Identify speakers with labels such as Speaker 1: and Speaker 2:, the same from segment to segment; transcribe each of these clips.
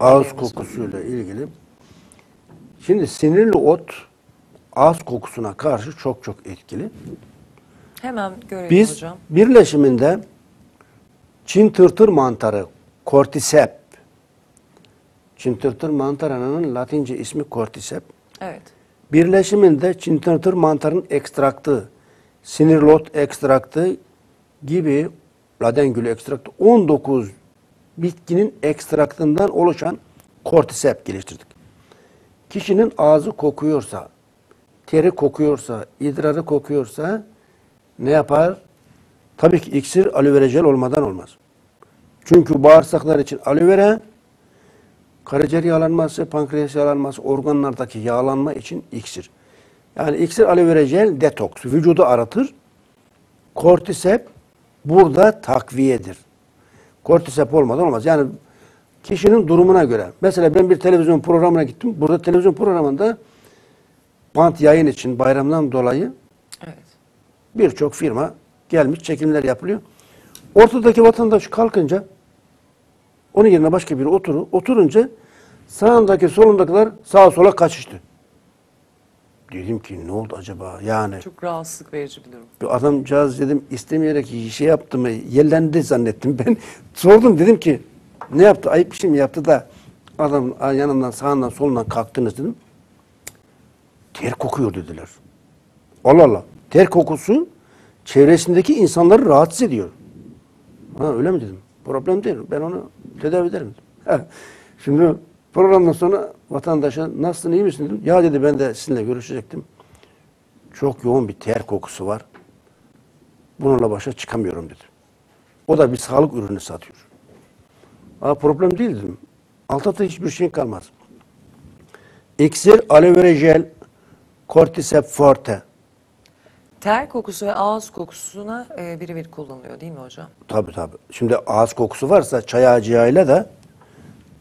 Speaker 1: Ağız kokusuyla ilgili. Şimdi sinirli ot ağız kokusuna karşı çok çok etkili.
Speaker 2: Hemen görelim
Speaker 1: Biz
Speaker 2: hocam.
Speaker 1: birleşiminde Çin tırtır mantarı, cordyceps. Çin tırtır mantarının latince ismi cordyceps.
Speaker 2: Evet.
Speaker 1: Birleşiminde Çin tırtır mantarın ekstraktı, sinirlot ekstraktı gibi laden gülü ekstraktı 19 bitkinin ekstraktından oluşan cordyceps geliştirdik. Kişinin ağzı kokuyorsa, teri kokuyorsa, idrarı kokuyorsa ne yapar? Tabii ki iksir aloe vera jel olmadan olmaz. Çünkü bağırsaklar için aloe vera karaciğer yağlanması, pankreas yağlanması, organlardaki yağlanma için iksir. Yani iksir aloe vera jel detoks, vücudu aratır. Kortisep burada takviyedir. Kortisep olmadan olmaz. Yani kişinin durumuna göre. Mesela ben bir televizyon programına gittim. Burada televizyon programında bant yayın için bayramdan dolayı
Speaker 2: Evet.
Speaker 1: birçok firma gelmiş çekimler yapılıyor. Ortadaki vatandaş kalkınca onun yerine başka biri oturur. Oturunca sağındaki solundakiler sağa sola kaçıştı. Dedim ki ne oldu acaba? Yani
Speaker 2: Çok rahatsızlık verici bir durum.
Speaker 1: bir adamcağız dedim istemeyerek şey yaptı mı yellendi zannettim. Ben sordum dedim ki ne yaptı? Ayıp bir şey mi yaptı da adam yanından sağından solundan kalktınız dedim. Ter kokuyor dediler. Allah Allah. Ter kokusu çevresindeki insanları rahatsız ediyor. Ha öyle mi dedim. Problem değil. Ben onu tedavi ederim. Ha, Şimdi programdan sonra vatandaşa nasılsın iyi misin dedim. Ya dedi ben de sizinle görüşecektim. Çok yoğun bir ter kokusu var. Bununla başa çıkamıyorum dedi. O da bir sağlık ürünü satıyor. Aa, problem değil dedim. Altta hiçbir şey kalmaz. İksir, aloe vera jel, cordyceps forte.
Speaker 2: Ter kokusu ve ağız kokusuna e, birebir kullanılıyor değil mi hocam?
Speaker 1: Tabii tabii. Şimdi ağız kokusu varsa çay ağacıyla da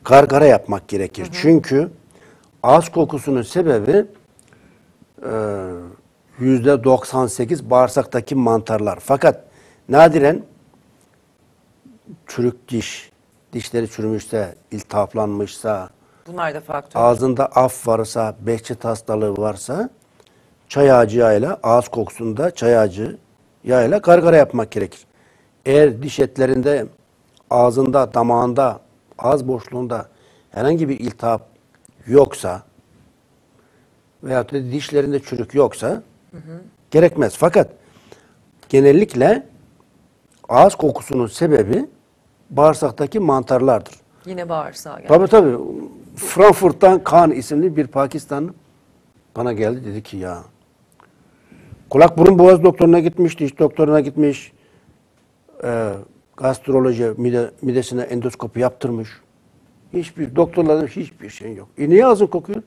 Speaker 1: gargara yapmak gerekir. Çünkü ağız kokusunun sebebi e, yüzde 98 bağırsaktaki mantarlar. Fakat nadiren çürük diş, dişleri çürümüşse, iltihaplanmışsa,
Speaker 2: Bunlar da faktör.
Speaker 1: ağzında af varsa, behçet hastalığı varsa çay ağacı yağıyla ağız kokusunda çay ağacı yağıyla gargara yapmak gerekir. Eğer diş etlerinde, ağzında, damağında, ağız boşluğunda herhangi bir iltihap yoksa da dişlerinde çürük yoksa gerekmez. Fakat genellikle ağız kokusunun sebebi bağırsaktaki mantarlardır.
Speaker 2: Yine bağırsağa geldi.
Speaker 1: Tabii tabii. Frankfurt'tan Kaan isimli bir Pakistanlı bana geldi dedi ki ya kulak burun boğaz doktoruna gitmiş, diş doktoruna gitmiş, e, gastroloji mide, midesine endoskopi yaptırmış. Hiçbir doktorların hiçbir şey yok. E niye ağzın kokuyor?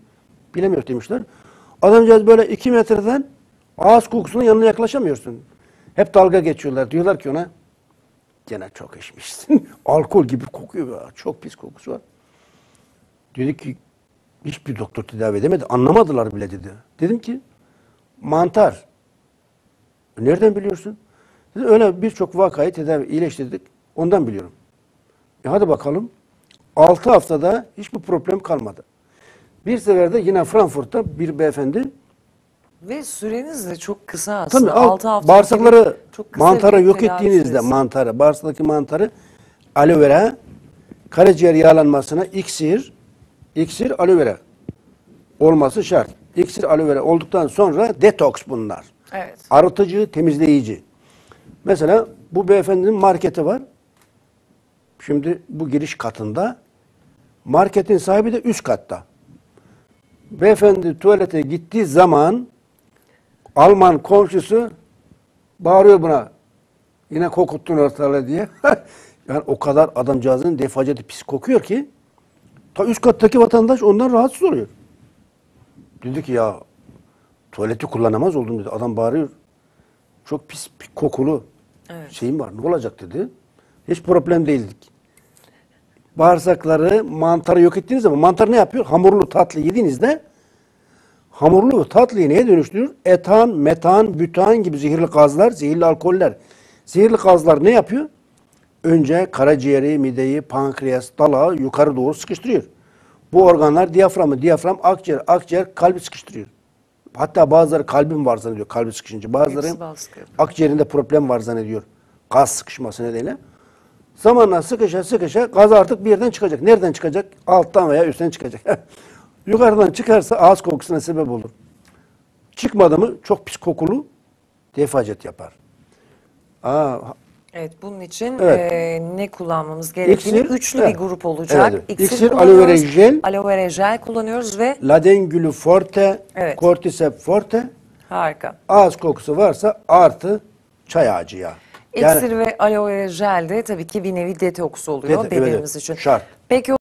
Speaker 1: Bilemiyor demişler. Adamcağız böyle iki metreden ağız kokusunun yanına yaklaşamıyorsun. Hep dalga geçiyorlar. Diyorlar ki ona gene çok içmişsin. Alkol gibi kokuyor. Ya. Çok pis kokusu var. Dedi ki hiçbir doktor tedavi edemedi. Anlamadılar bile dedi. Dedim ki mantar. Nereden biliyorsun? Öyle birçok vakayı tedavi iyileştirdik. Ondan biliyorum. E hadi bakalım. 6 haftada hiçbir problem kalmadı. Bir seferde yine Frankfurt'ta bir beyefendi
Speaker 2: Ve süreniz de çok kısa
Speaker 1: Tabii
Speaker 2: aslında.
Speaker 1: al,
Speaker 2: 6 hafta
Speaker 1: bağırsakları
Speaker 2: çok kısa
Speaker 1: mantarı
Speaker 2: bir
Speaker 1: yok ettiğinizde
Speaker 2: süresi.
Speaker 1: mantarı, bağırsaktaki mantarı aloe vera, karaciğer yağlanmasına iksir, iksir aloe vera olması şart. İksir aloe vera olduktan sonra detoks bunlar.
Speaker 2: Evet.
Speaker 1: Arıtıcı, temizleyici. Mesela bu beyefendinin marketi var. Şimdi bu giriş katında. Marketin sahibi de üst katta. Beyefendi tuvalete gittiği zaman Alman komşusu bağırıyor buna. Yine kokuttun ortalığı diye. yani o kadar adamcağızın defaceti pis kokuyor ki ta üst kattaki vatandaş ondan rahatsız oluyor. Dedi ki ya tuvaleti kullanamaz oldum dedi. Adam bağırıyor. Çok pis kokulu
Speaker 2: Evet.
Speaker 1: şeyim var. Ne olacak dedi. Hiç problem değildik. Bağırsakları, mantarı yok ettiğiniz zaman mantar ne yapıyor? Hamurlu tatlı yediğinizde hamurlu tatlıyı neye dönüştürür? Etan, metan, bütan gibi zehirli gazlar, zehirli alkoller. Zehirli gazlar ne yapıyor? Önce karaciğeri, mideyi, pankreas, dalağı yukarı doğru sıkıştırıyor. Bu organlar diyaframı, diyafram akciğer, akciğer kalbi sıkıştırıyor. Hatta bazıları kalbim var zannediyor kalbi sıkışınca. Bazıları akciğerinde problem var zannediyor. Gaz sıkışması nedeniyle. Zamanla sıkışa sıkışa gaz artık bir yerden çıkacak. Nereden çıkacak? Alttan veya üstten çıkacak. Yukarıdan çıkarsa ağız kokusuna sebep olur. Çıkmadı mı çok pis kokulu defacet yapar. Aa,
Speaker 2: Evet bunun için
Speaker 1: Evet.
Speaker 2: e, ne kullanmamız gerektiğini
Speaker 1: İksir,
Speaker 2: üçlü
Speaker 1: evet.
Speaker 2: bir grup olacak.
Speaker 1: Evet, evet.
Speaker 2: İksir,
Speaker 1: aloe vera jel.
Speaker 2: aloe vera jel kullanıyoruz ve
Speaker 1: ladengülü forte,
Speaker 2: Evet.
Speaker 1: cordyceps forte,
Speaker 2: harika.
Speaker 1: ağız kokusu varsa artı çay ağacı yağı. Yani
Speaker 2: İksir ve aloe vera jel de tabii ki bir nevi detoks oluyor
Speaker 1: evet,
Speaker 2: bedenimiz
Speaker 1: evet.
Speaker 2: için.
Speaker 1: Şart.
Speaker 2: Peki